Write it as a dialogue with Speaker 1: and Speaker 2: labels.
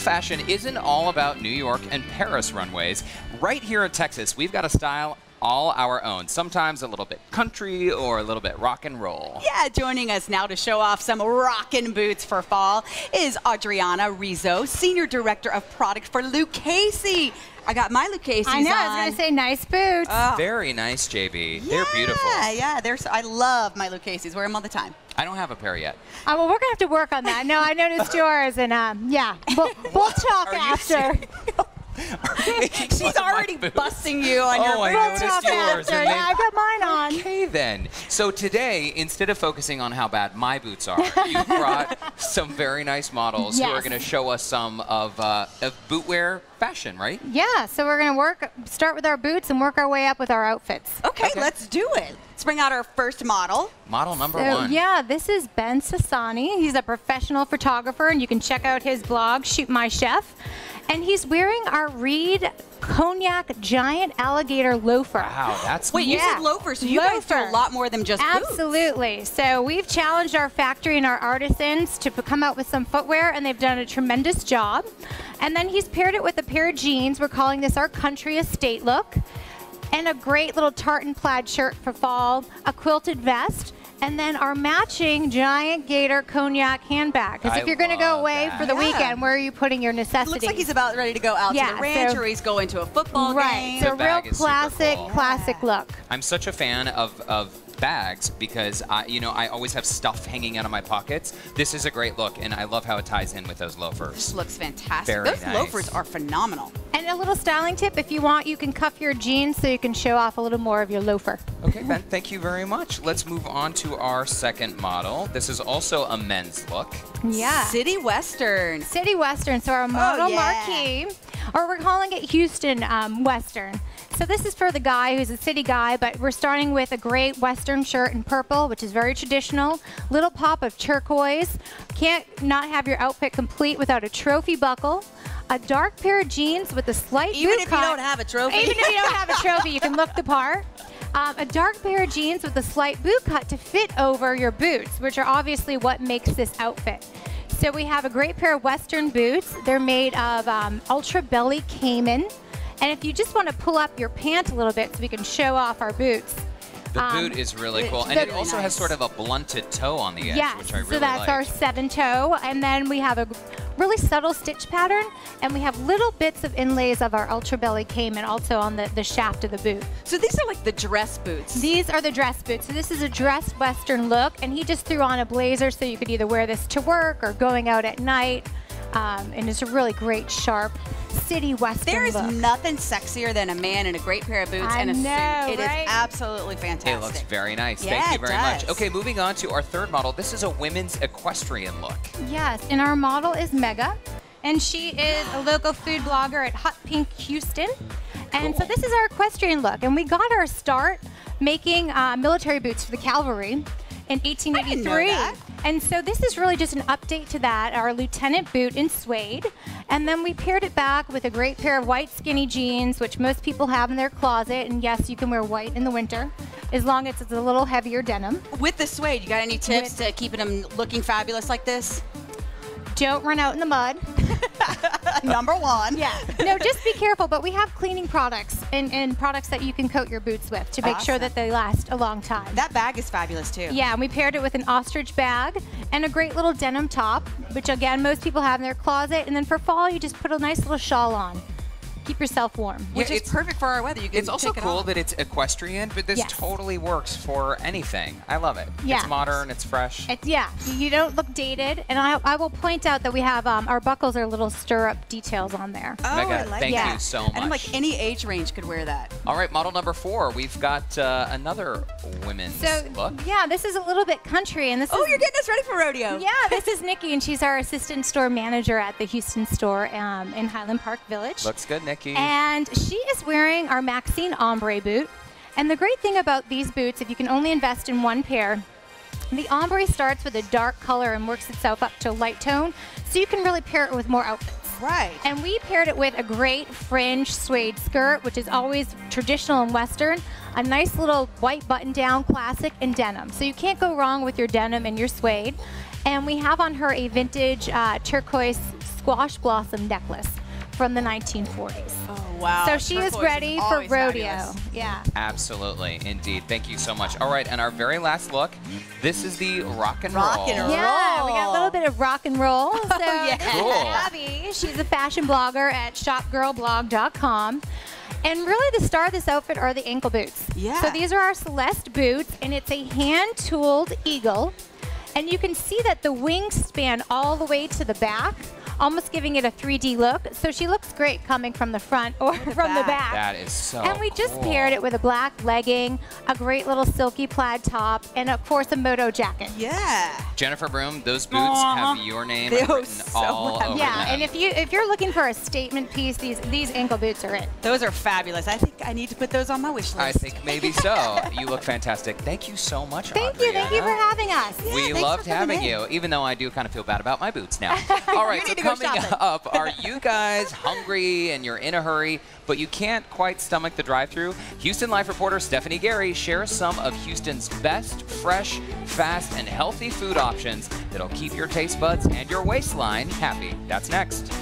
Speaker 1: Fashion isn't all about New York and Paris runways. Right here in Texas, we've got a style all our own. Sometimes a little bit country or a little bit rock and roll.
Speaker 2: Yeah, joining us now to show off some rockin' boots for fall is Adriana Rizzo, Senior Director of Product for Lucchese. I got my Lucchese's
Speaker 3: I know.
Speaker 2: on.
Speaker 3: I was gonna say nice boots.
Speaker 2: Oh.
Speaker 1: Very nice, JB. They're beautiful.
Speaker 2: Yeah, yeah. they're. So, I love my Lucchese's. Wear them all the time.
Speaker 1: I don't have a pair yet.
Speaker 3: Oh, well, we're gonna have to work on that. No, I noticed yours, and um, yeah, we'll, we'll talk
Speaker 1: Are you
Speaker 3: after.
Speaker 2: She's already busting you on
Speaker 1: Oh,
Speaker 2: your.
Speaker 1: I
Speaker 3: We'll
Speaker 1: noticed yours,
Speaker 3: after. Yeah,
Speaker 1: then-
Speaker 3: I got mine on.
Speaker 1: Okay, then. So today, instead of focusing on how bad my boots are, you brought some very nice models who are going to show us some of, uh, of bootwear fashion, right?
Speaker 3: Yeah, so we're gonna work, start with our boots, and work our way up with our outfits.
Speaker 2: Okay,
Speaker 1: Okay.
Speaker 2: let's do it. Let's bring out our first model.
Speaker 1: Model number
Speaker 3: So,
Speaker 1: one.
Speaker 3: yeah, this is Ben Sassani. He's a professional photographer, and you can check out his blog, Shoot My Chef. And he's wearing our Reed Cognac Giant Alligator Loafer.
Speaker 1: Wow, that's
Speaker 2: Wait, you
Speaker 3: Yeah.
Speaker 2: said loafers, so you guys do a lot more than just boots.
Speaker 3: Absolutely. So we've challenged our factory and our artisans to come out with some footwear, and they've done a tremendous job. And then he's paired it with a pair of jeans. We're calling this our country estate look. And a great little tartan plaid shirt for fall, a quilted vest, and then our matching giant gator cognac handbag. Because if you're going to go away
Speaker 1: that.
Speaker 3: for the
Speaker 2: Yeah.
Speaker 3: weekend, where are you putting your
Speaker 2: It
Speaker 3: necessities?
Speaker 2: looks like he's about ready to go out
Speaker 3: Yeah,
Speaker 2: to the ranch,
Speaker 3: so-
Speaker 2: or he's going to a football
Speaker 3: right.
Speaker 2: game.
Speaker 3: So
Speaker 1: The
Speaker 3: real
Speaker 1: bag is super
Speaker 3: classic,
Speaker 1: cool.
Speaker 3: classic look.
Speaker 1: I'm such a fan of, of bags because I, you know, I always have stuff hanging out of my pockets. This is a great look, and I love how it ties in with those loafers.
Speaker 2: This looks fantastic.
Speaker 1: Very
Speaker 2: Those
Speaker 1: nice.
Speaker 2: loafers are phenomenal.
Speaker 3: And a little styling tip, if you want, you can cuff your jeans so you can show off a little more of your loafer.
Speaker 1: Okay, Ben, thank you very much. Let's move on to our second model. This is also a men's look.
Speaker 3: Yeah.
Speaker 2: City Western.
Speaker 3: City Western, so our model
Speaker 2: yeah.
Speaker 3: marquee, or we're calling it Houston um, Western. So this is for the guy who's a city guy, but we're starting with a great Western shirt in purple, which is very traditional. Little pop of turquoise. Can't not have your outfit complete without a trophy buckle. A dark pair of jeans with a slight
Speaker 2: Even
Speaker 3: boot
Speaker 2: if
Speaker 3: cut.
Speaker 2: you don't have a trophy.
Speaker 3: Even if you don't have a trophy, you can look the part. Um, a dark pair of jeans with a slight boot cut to fit over your boots, which are obviously what makes this outfit. So we have a great pair of Western boots. They're made of um, Ultra Belly Caiman. And if you just want to pull up your pant a little bit so we can show off our boots.
Speaker 1: The
Speaker 3: Um,
Speaker 1: boot is really cool, and it also has sort of a blunted toe on the edge,
Speaker 3: Yes,
Speaker 1: which I really
Speaker 3: so that's
Speaker 1: like.
Speaker 3: our seven toe. And then we have a really subtle stitch pattern, and we have little bits of inlays of our Ultra Belly Caiman also on the, the shaft of the boot.
Speaker 2: So these are like the dress boots.
Speaker 3: These are the dress boots. So this is a dress Western look, and he just threw on a blazer so you could either wear this to work or going out at night. Um, and it's a really great, sharp city Western
Speaker 2: There is
Speaker 3: look.
Speaker 2: nothing sexier than a man in a great pair of boots
Speaker 3: I
Speaker 2: and a
Speaker 3: know,
Speaker 2: suit. It is
Speaker 3: right?
Speaker 2: absolutely fantastic.
Speaker 1: It looks very nice.
Speaker 2: Yeah,
Speaker 1: Thank you very much. Okay, moving on to our third model. This is a women's equestrian look.
Speaker 3: Yes, and our model is Mega, and she is a local food blogger at Hot Pink Houston. And so this is our equestrian look, and we got our start making uh, military boots for the cavalry in 1883. And so this is really just an update to that, our lieutenant boot in suede. And then we paired it back with a great pair of white skinny jeans, which most people have in their closet. And yes, you can wear white in the winter, as long as it's a little heavier denim.
Speaker 2: With the suede, you got any tips
Speaker 3: With-
Speaker 2: to keeping them looking fabulous like this?
Speaker 3: Don't run out in the mud.
Speaker 2: Number one.
Speaker 3: Yeah. No, just be careful. But we have cleaning products and, and products that you can coat your boots with to make sure that they last a long time.
Speaker 2: That bag is fabulous too.
Speaker 3: yeah, and we paired it with an ostrich bag and a great little denim top, which again most people have in their closet. And then for fall, you just put a nice little shawl on. Keep yourself warm.
Speaker 2: Which is perfect for our weather. You can
Speaker 1: It's also
Speaker 2: take it
Speaker 1: cool
Speaker 2: off.
Speaker 1: that it's equestrian, but this
Speaker 3: Yes.
Speaker 1: totally works for anything. I love it.
Speaker 3: Yeah.
Speaker 1: It's modern, it's fresh.
Speaker 3: It's, yeah, you don't look dated. And I, I will point out that we have um, our buckles are little stirrup details on there.
Speaker 2: Oh,
Speaker 1: Mega,
Speaker 2: I like
Speaker 1: thank
Speaker 2: that.
Speaker 1: you so
Speaker 2: And I'm like any age range could wear that.
Speaker 1: All right, model number four. We've got uh, another women's
Speaker 3: So
Speaker 1: look.
Speaker 3: yeah, this is a little bit country, and this
Speaker 2: Oh,
Speaker 3: is
Speaker 2: you're getting us ready for rodeo.
Speaker 3: Yeah, this is Nikki, and she's our assistant store manager at the Houston store um, in Highland Park Village.
Speaker 1: Looks good, Nikki.
Speaker 3: And she is wearing our Maxine Ombre boot. And the great thing about these boots, if you can only invest in one pair, the ombre starts with a dark color and works itself up to a light tone, so you can really pair it with more outfits.
Speaker 2: Right.
Speaker 3: And we paired it with a great fringe suede skirt, which is always traditional and Western, a nice little white button down classic and denim. So you can't go wrong with your denim and your suede. And we have on her a vintage uh, turquoise squash blossom necklace from the 1940s.
Speaker 2: Oh, wow.
Speaker 3: so she is
Speaker 2: Turquoise
Speaker 3: ready for rodeo.
Speaker 2: fabulous.
Speaker 3: Yeah.
Speaker 1: Absolutely, indeed. Thank you so much. All right, and our very last look. This is the rock and
Speaker 2: Rock
Speaker 1: roll.
Speaker 2: and
Speaker 3: Yeah, we got a little bit of rock and roll. So
Speaker 2: yeah.
Speaker 3: this is
Speaker 1: Cool.
Speaker 3: Abby. She's a fashion blogger at shopgirlblog.com. And really the star of this outfit are the ankle boots.
Speaker 2: Yeah.
Speaker 3: So these are our Celeste boots, and it's a hand-tooled eagle. And you can see that the wings span all the way to the back, almost giving it a 3D look. So she looks great coming from the front or from the
Speaker 2: back.
Speaker 3: back.
Speaker 1: That is so
Speaker 3: And we just
Speaker 1: cool.
Speaker 3: paired it with a black legging, a great little silky plaid top, and of course a moto jacket.
Speaker 2: Yeah.
Speaker 1: Jennifer Broome, those boots
Speaker 2: Aw.
Speaker 1: have your name
Speaker 2: They are
Speaker 1: written
Speaker 2: so
Speaker 1: all
Speaker 2: happy.
Speaker 1: over
Speaker 3: Yeah,
Speaker 1: them.
Speaker 3: and if you if you're looking for a statement piece, these these ankle boots are it.
Speaker 2: Those are fabulous. I think I need to put those on my wish list.
Speaker 1: I think maybe so. you look fantastic. Thank you so much.
Speaker 3: Thank you, thank you for having us.
Speaker 1: We loved having
Speaker 2: in.
Speaker 1: you, even though I do kind of feel bad about my boots now. All right,
Speaker 2: You
Speaker 1: so
Speaker 2: need to go
Speaker 1: coming up, are you guys hungry and you're in a hurry, but you can't quite stomach the drive-through? Houston Life reporter Stephanie Gary shares some of Houston's best, fresh, fast, and healthy food options that'll keep your taste buds and your waistline happy. That's next.